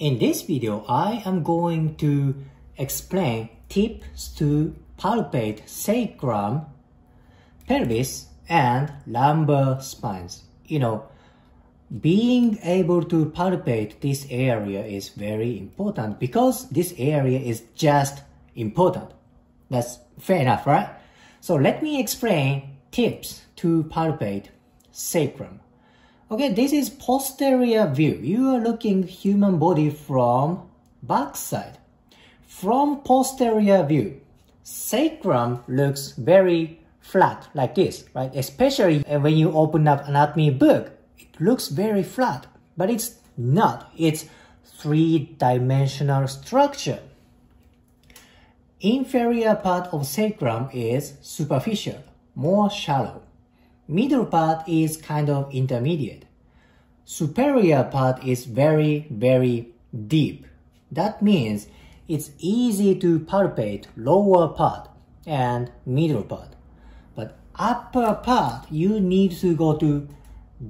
In this video, I am going to explain tips to palpate sacrum, pelvis, and lumbar spines. You know, being able to palpate this area is very important because this area is just important. That's fair enough, right? So let me explain tips to palpate sacrum. Okay, this is posterior view. You are looking human body from backside. From posterior view, sacrum looks very flat like this, right? Especially when you open up anatomy book, it looks very flat, but it's not. It's three-dimensional structure. Inferior part of sacrum is superficial, more shallow. Middle part is kind of intermediate. Superior part is very, very deep. That means it's easy to palpate lower part and middle part. But upper part, you need to go to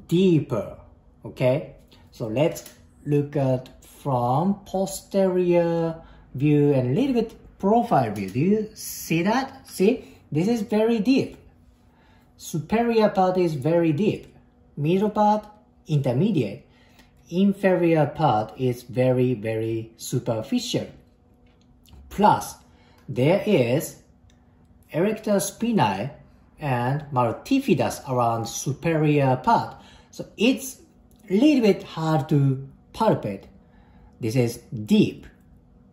deeper, okay? So let's look at from posterior view and a little bit profile view. Do you see that? See, this is very deep. Superior part is very deep. Middle part, intermediate. Inferior part is very, very superficial. Plus, there is erector spinae and multifidus around superior part. So it's a little bit hard to palpate. This is deep.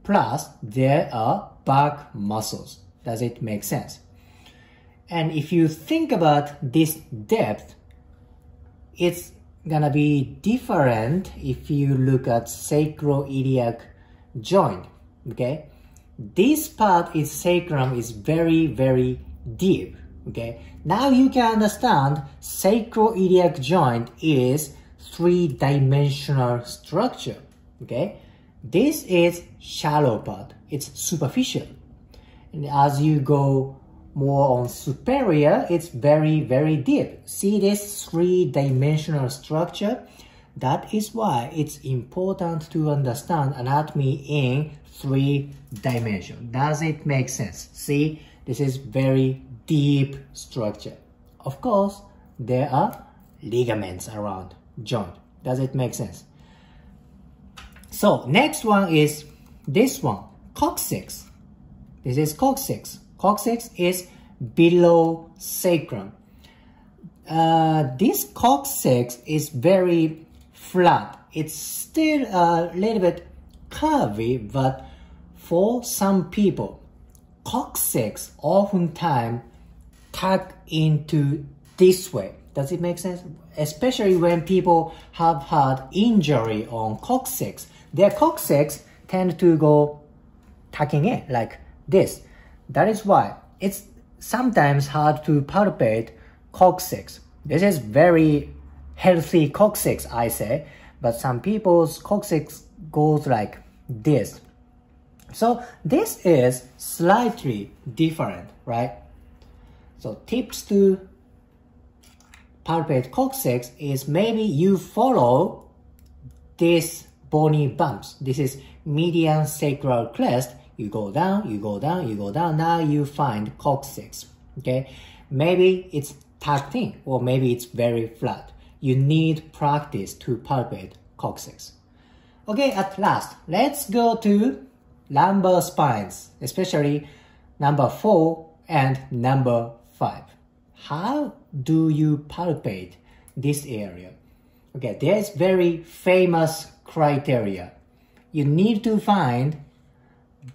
Plus, there are back muscles. Does it make sense? And if you think about this depth, it's gonna be different if you look at sacroiliac joint, okay? This part is sacrum is very, very deep, okay? Now you can understand sacroiliac joint is three-dimensional structure, okay? This is shallow part, it's superficial. And as you go more on superior, it's very, very deep. See this three-dimensional structure? That is why it's important to understand anatomy in three dimension. Does it make sense? See, this is very deep structure. Of course, there are ligaments around joint. Does it make sense? So next one is this one, coccyx. This is coccyx. Coccyx is below sacrum. Uh, this coccyx is very flat. It's still a little bit curvy, but for some people, coccyx oftentimes tuck into this way. Does it make sense? Especially when people have had injury on coccyx. Their coccyx tend to go tucking in like this. That is why it's sometimes hard to palpate coccyx. This is very healthy coccyx, I say, but some people's coccyx goes like this. So this is slightly different, right? So tips to palpate coccyx is maybe you follow this bony bumps. This is median sacral crest you go down, you go down, you go down. Now you find coccyx. Okay, maybe it's tucked in or maybe it's very flat. You need practice to palpate coccyx. Okay, at last, let's go to lumbar spines, especially number four and number five. How do you palpate this area? Okay, there's very famous criteria. You need to find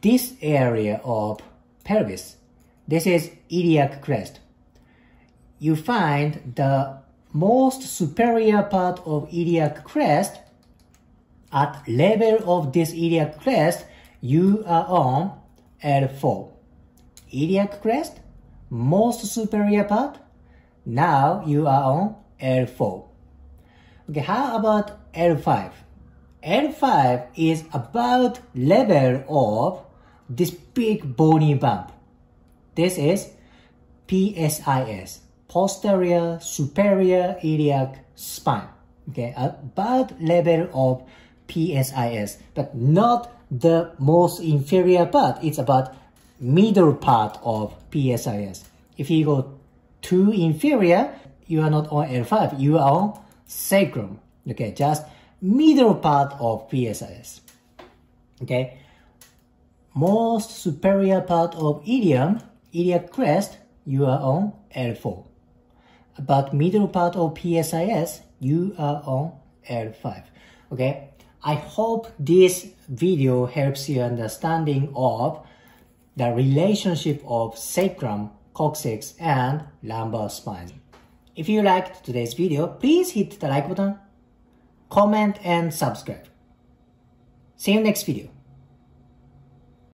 this area of pelvis. This is iliac crest. You find the most superior part of iliac crest at level of this iliac crest, you are on L4. Iliac crest, most superior part, now you are on L4. Okay, how about L5? L5 is about level of this big bony bump. This is PSIS, posterior superior iliac spine. Okay, about level of PSIS, but not the most inferior part. It's about middle part of PSIS. If you go too inferior, you are not on L5, you are on sacrum. Okay, just middle part of PSIS. Okay, most superior part of ilium, iliac crest, you are on L4. But middle part of PSIS, you are on L5. Okay, I hope this video helps you understanding of the relationship of sacrum, coccyx, and lumbar spine. If you liked today's video, please hit the like button, comment, and subscribe. See you next video.